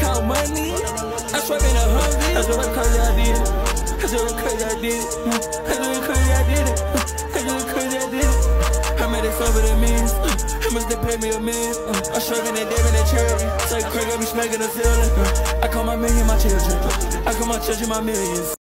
I count money. I swear in a hundred. That's what crazy I did it. That's what crazy I did it. That's what crazy I did it. That's what crazy I did it. I made it over the means. How much they pay me a man? Uh, I'm struggling and in and charity. Say Craig, I be smacking the ceiling. Uh, I call my million my children. I call my children my millions.